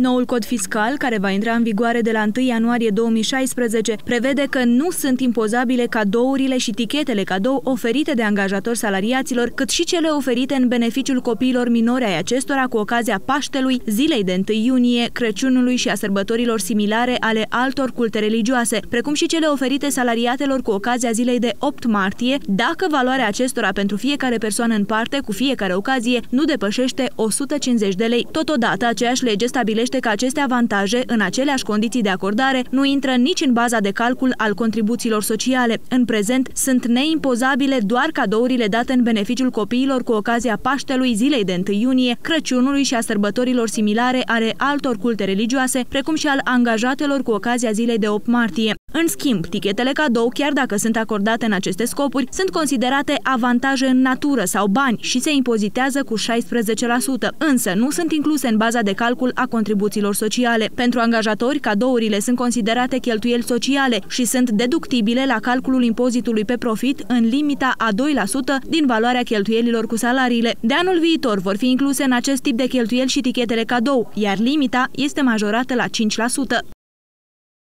Noul cod fiscal, care va intra în vigoare de la 1 ianuarie 2016, prevede că nu sunt impozabile cadourile și tichetele cadou oferite de angajatori salariaților, cât și cele oferite în beneficiul copiilor minori ai acestora cu ocazia Paștelui, zilei de 1 iunie, Crăciunului și a sărbătorilor similare ale altor culte religioase, precum și cele oferite salariatelor cu ocazia zilei de 8 martie, dacă valoarea acestora pentru fiecare persoană în parte cu fiecare ocazie nu depășește 150 de lei. Totodată, aceeași lege stabilește stabilește că aceste avantaje, în aceleași condiții de acordare, nu intră nici în baza de calcul al contribuțiilor sociale. În prezent, sunt neimpozabile doar cadourile date în beneficiul copiilor cu ocazia Paștelui, zilei de 1 iunie, Crăciunului și a sărbătorilor similare ale altor culte religioase, precum și al angajatelor cu ocazia zilei de 8 martie. În schimb, tichetele cadou, chiar dacă sunt acordate în aceste scopuri, sunt considerate avantaje în natură sau bani și se impozitează cu 16%, însă nu sunt incluse în baza de calcul a contribuțiilor sociale. Pentru angajatori, cadourile sunt considerate cheltuieli sociale și sunt deductibile la calculul impozitului pe profit în limita a 2% din valoarea cheltuielilor cu salariile. De anul viitor vor fi incluse în acest tip de cheltuieli și tichetele cadou, iar limita este majorată la 5%.